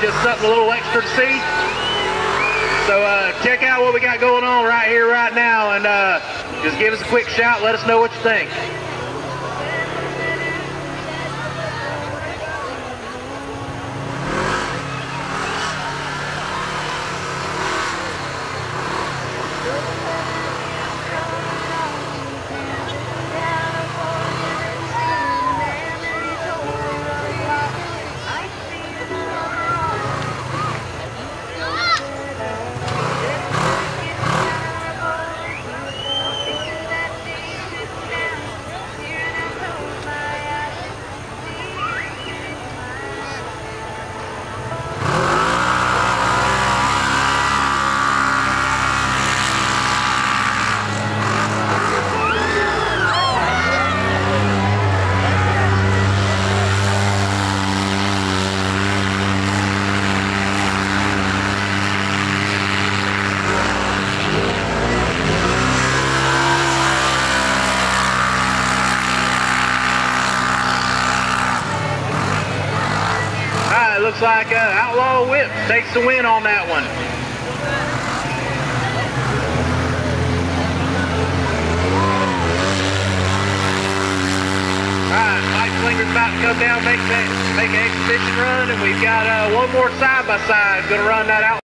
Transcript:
just something a little extra to see. So uh, check out what we got going on right here, right now, and uh, just give us a quick shout. Let us know what you think. Looks like uh, Outlaw Whip takes the win on that one. All right, Mike Slinger's about to come down, make that, make an exhibition run, and we've got uh, one more side by side. Going to run that out.